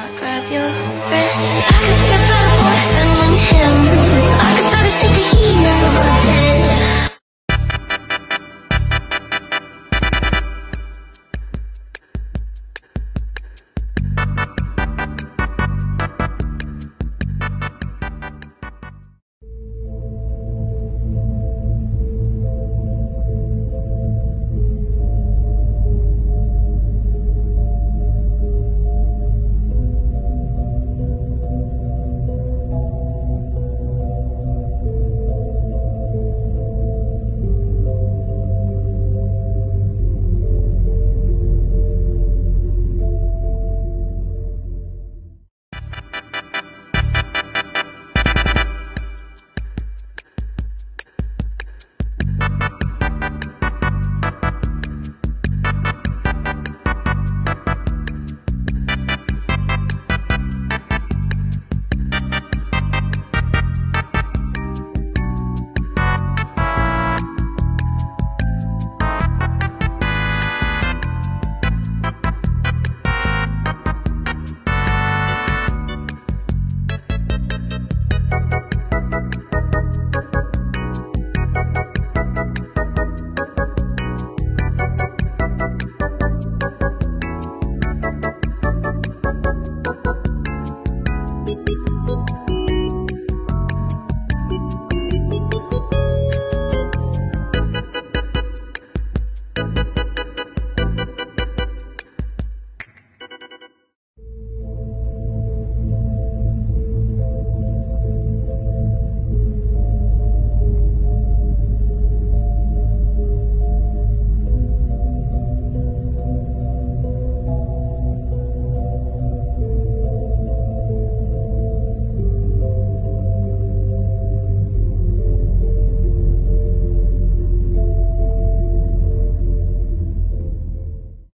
I'll grab your wrist.